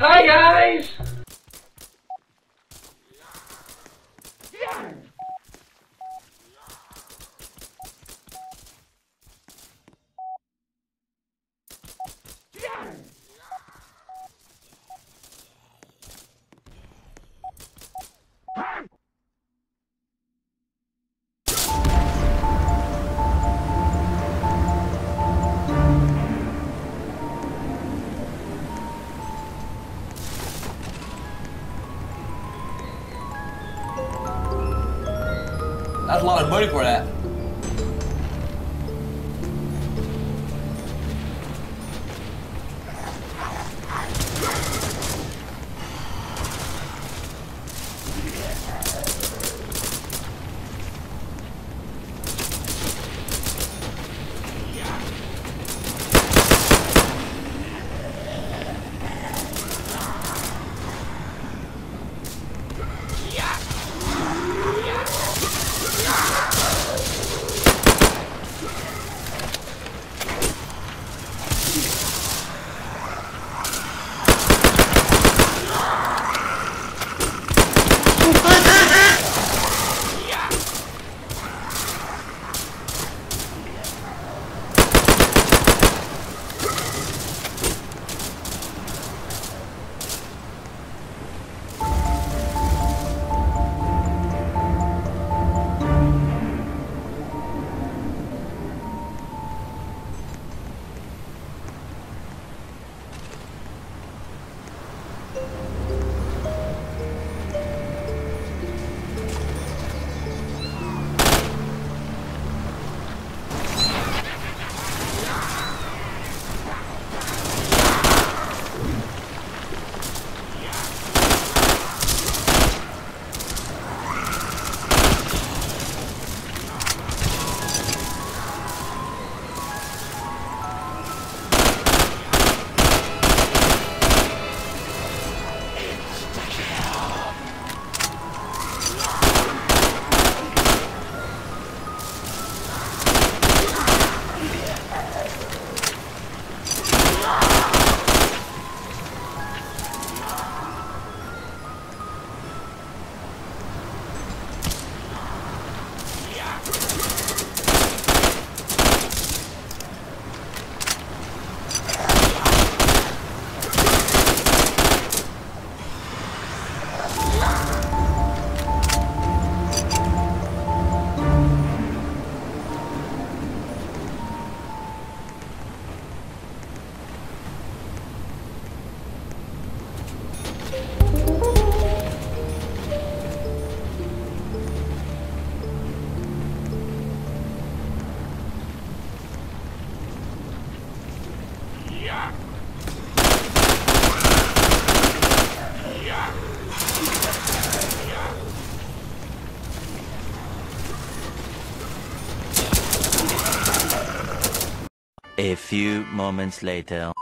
Hi guys! A lot of money for that. A few moments later.